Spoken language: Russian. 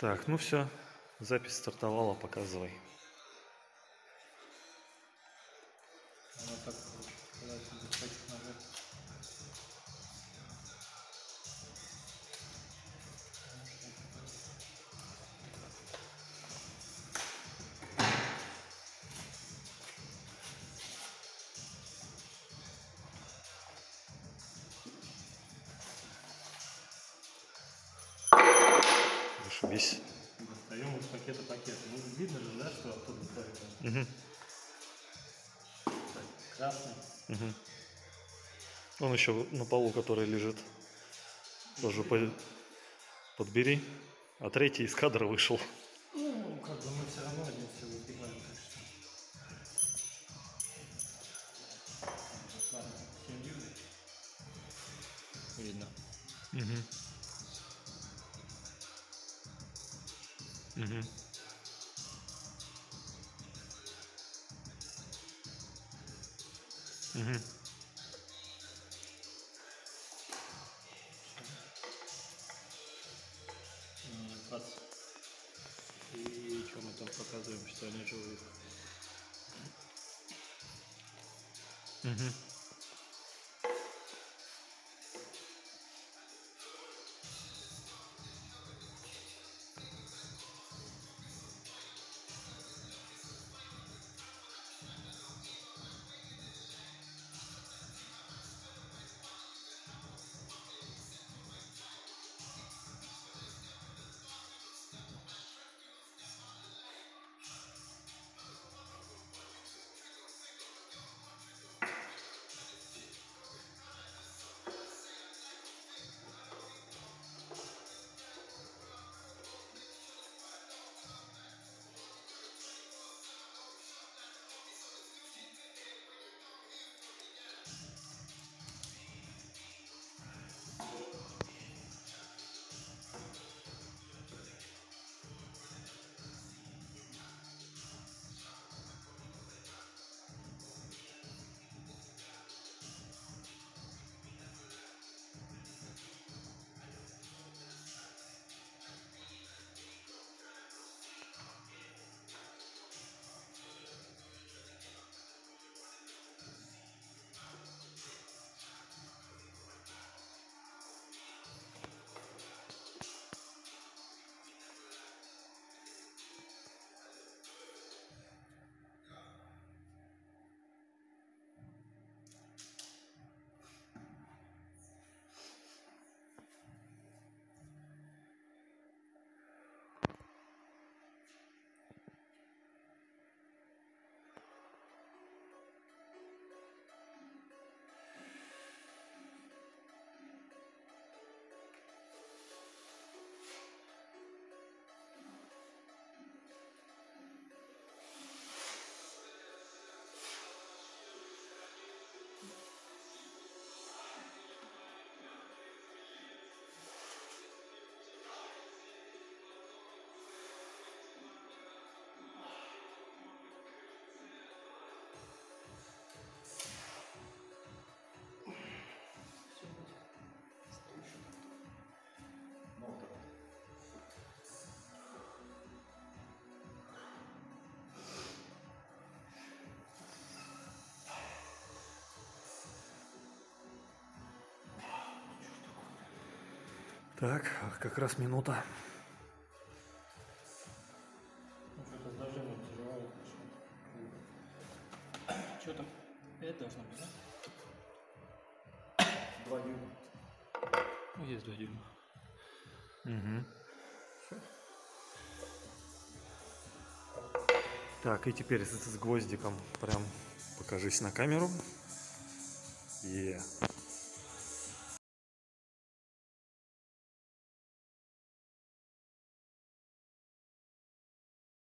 Так, ну все, запись стартовала, показывай. Зашибись. Достаем из пакета пакет. Ну, видно же, да, что оттуда стоит. Мгм, Так, красный. мгм. Он еще на полу, который лежит. Тоже по- подбери. А третий из кадра вышел. Ну, как бы мы все равно один все выбиваем, так что. Ладно, всем видно? Видно. Мгм. Мгм. М, Бац. И что мы там показываем, что они живые. Мгм. Так, как раз минута. Ну, что-то сдолжение тяжело. Что там? Это должно быть, да? Два дюйма. Ну, есть два дюйма. Мгм. Так, и теперь с, с гвоздиком прям покажись на камеру. Е.